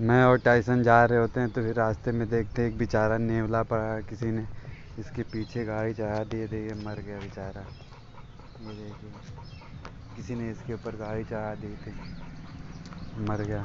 मैं और टाइसन जा रहे होते हैं तो फिर रास्ते में देखते एक बेचारा नेवला पड़ा किसी ने। इसके पीछे गाड़ी चढ़ा दिए थे ये मर गया बेचारा। ये देखिए, किसी ने इसके ऊपर गाड़ी चढ़ा दी थी। मर गया।